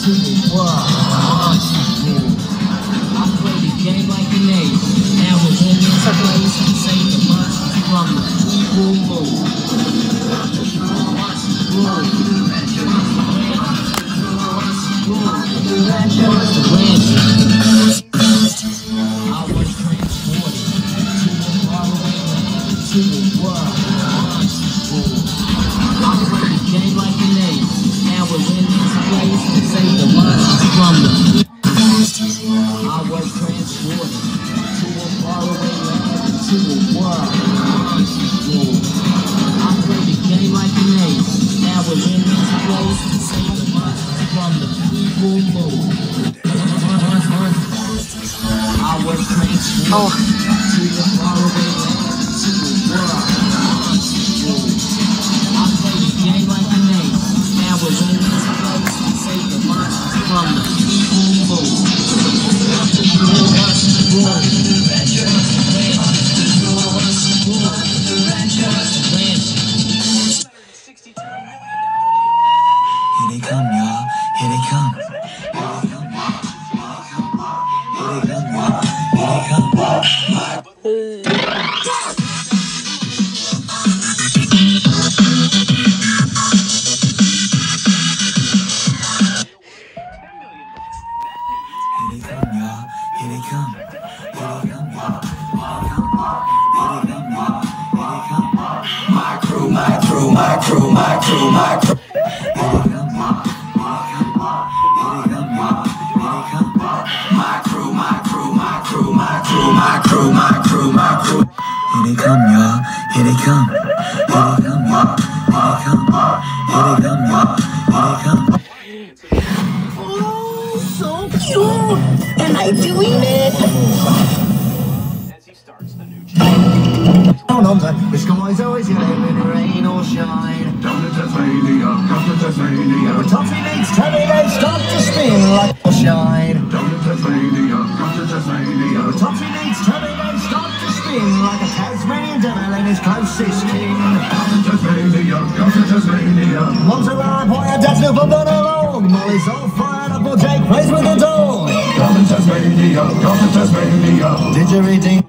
to the world. I play the game like an ace. Now we're in this place and save the money from the evil mood. What's Now we're in this place to save the from the I was transported to a faraway land, to the world. I play the game like an ace. Now we're in this place to save the monsters from the evil mood. I was transported to a faraway land, Here they come, y'all. Here they come. Here they come, y'all. Here they come. Here they come, y'all. Here they come. Here they come, y'all. Here they come. Oh, so cute! Am I doing it? Down under, the sky's always yellow in rain or shine. Down to Taz-Mania, come to Taz-Mania. The toffee needs telling they start to spin like or shine. Down to Taz-Mania, come to Taz-Mania. The toffee needs telling they start to spin like a Tasmanian devil and his closest kin. Come to Taz-Mania, come to Taz-Mania. One's a ride boy, and dad's never done alone. Molly's all fired up, while Jake plays with the dawn. Come to Taz-Mania, come to Taz-Mania. Didgeridoo.